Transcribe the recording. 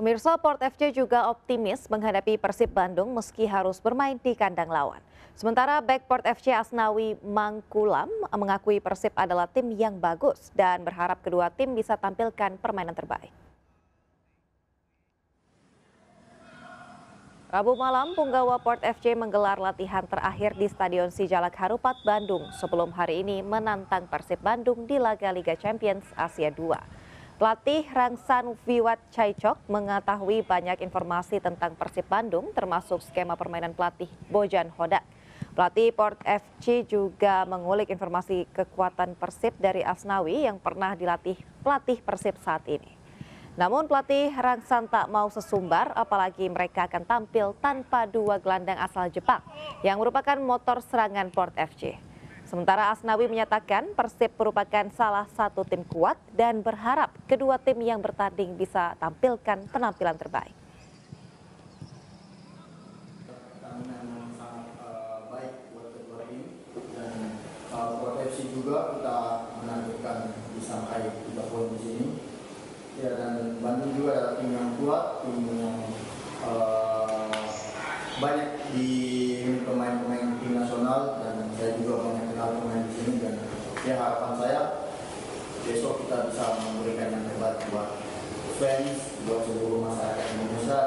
Pemirsa Port FC juga optimis menghadapi Persib Bandung meski harus bermain di kandang lawan. Sementara back Port FC Asnawi Mangkulam mengakui Persib adalah tim yang bagus dan berharap kedua tim bisa tampilkan permainan terbaik. Rabu malam, punggawa Port FC menggelar latihan terakhir di Stadion Sijalak Harupat, Bandung sebelum hari ini menantang Persib Bandung di laga Liga Champions Asia 2. Pelatih Rangsan Viwat Caicok mengetahui banyak informasi tentang Persib Bandung termasuk skema permainan pelatih Bojan Hodak. Pelatih Port FC juga mengulik informasi kekuatan Persib dari Asnawi yang pernah dilatih pelatih Persib saat ini. Namun pelatih Rangsan tak mau sesumbar apalagi mereka akan tampil tanpa dua gelandang asal Jepang yang merupakan motor serangan Port FC. Sementara Asnawi menyatakan Persib merupakan salah satu tim kuat dan berharap kedua tim yang bertanding bisa tampilkan penampilan terbaik. FC juga kita menargetkan bisa meraih tiga poin di sini. Ya dan Bandung juga adalah tim yang kuat, tim yang uh, banyak di pemain-pemain tim nasional dan saya juga banyak kenal pemain di sini dan ya harapan saya besok kita bisa memberikan yang terbaik buat fans, buat seluruh masyarakat Indonesia